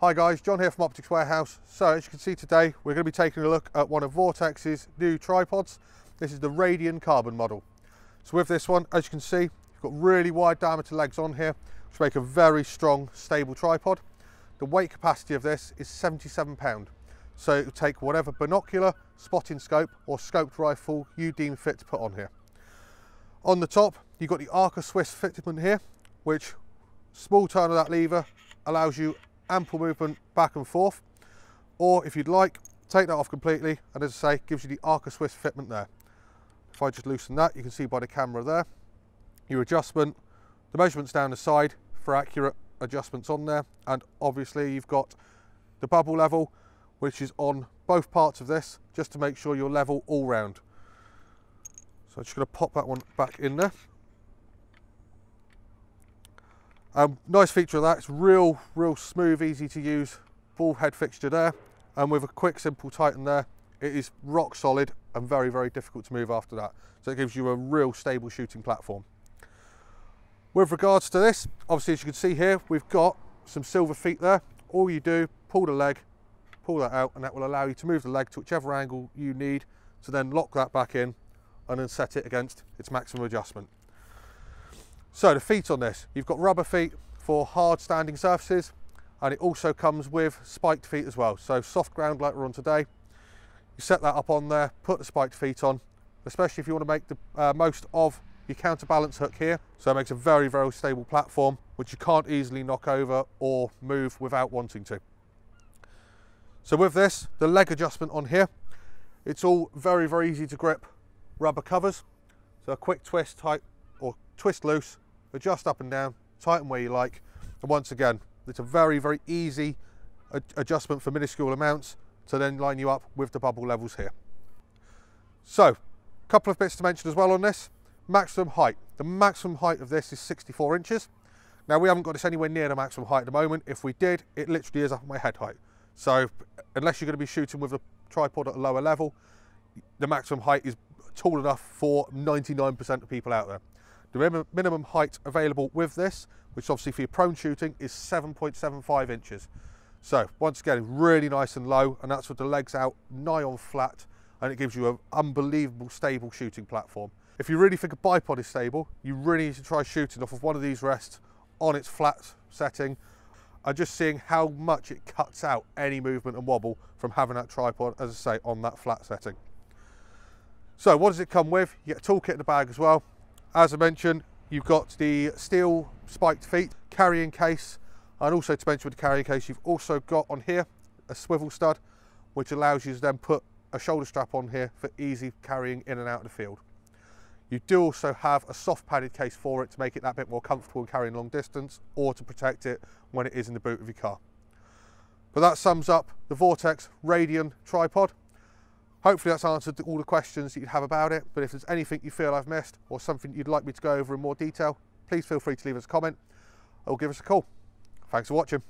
Hi guys, John here from Optics Warehouse. So as you can see today, we're going to be taking a look at one of Vortex's new tripods. This is the Radian Carbon model. So with this one, as you can see, you've got really wide diameter legs on here, which make a very strong, stable tripod. The weight capacity of this is 77 pound. So it will take whatever binocular, spotting scope or scoped rifle you deem fit to put on here. On the top, you've got the Arca Swiss fitment here, which small turn of that lever allows you ample movement back and forth. Or if you'd like, take that off completely and as I say, gives you the Arca Swiss fitment there. If I just loosen that, you can see by the camera there, your adjustment, the measurements down the side for accurate adjustments on there. And obviously you've got the bubble level, which is on both parts of this, just to make sure you're level all round. So I'm just going to pop that one back in there. Um, nice feature of that, it's real, real smooth, easy to use ball head fixture there. And with a quick, simple tighten there, it is rock solid and very, very difficult to move after that. So it gives you a real stable shooting platform. With regards to this, obviously as you can see here, we've got some silver feet there. All you do, pull the leg, pull that out, and that will allow you to move the leg to whichever angle you need to then lock that back in and then set it against its maximum adjustment. So the feet on this, you've got rubber feet for hard standing surfaces and it also comes with spiked feet as well. So soft ground like we're on today, you set that up on there, put the spiked feet on, especially if you want to make the uh, most of your counterbalance hook here. So it makes a very, very stable platform, which you can't easily knock over or move without wanting to. So with this, the leg adjustment on here, it's all very, very easy to grip rubber covers. So a quick twist tight or twist loose, adjust up and down, tighten where you like. And once again, it's a very, very easy adjustment for minuscule amounts to then line you up with the bubble levels here. So, a couple of bits to mention as well on this. Maximum height. The maximum height of this is 64 inches. Now we haven't got this anywhere near the maximum height at the moment. If we did, it literally is up my head height. So unless you're going to be shooting with a tripod at a lower level, the maximum height is tall enough for 99% of people out there. The minimum height available with this, which obviously for your prone shooting, is 7.75 inches. So once again, really nice and low, and that's with the legs out nigh on flat, and it gives you an unbelievable stable shooting platform. If you really think a bipod is stable, you really need to try shooting off of one of these rests on its flat setting and just seeing how much it cuts out any movement and wobble from having that tripod, as I say, on that flat setting. So what does it come with? You get a toolkit in the bag as well. As I mentioned, you've got the steel spiked feet, carrying case, and also to mention with the carrying case, you've also got on here a swivel stud, which allows you to then put a shoulder strap on here for easy carrying in and out of the field. You do also have a soft padded case for it to make it that bit more comfortable in carrying long distance or to protect it when it is in the boot of your car. But that sums up the Vortex Radian tripod. Hopefully that's answered all the questions that you have about it, but if there's anything you feel I've missed or something you'd like me to go over in more detail, please feel free to leave us a comment or give us a call. Thanks for watching.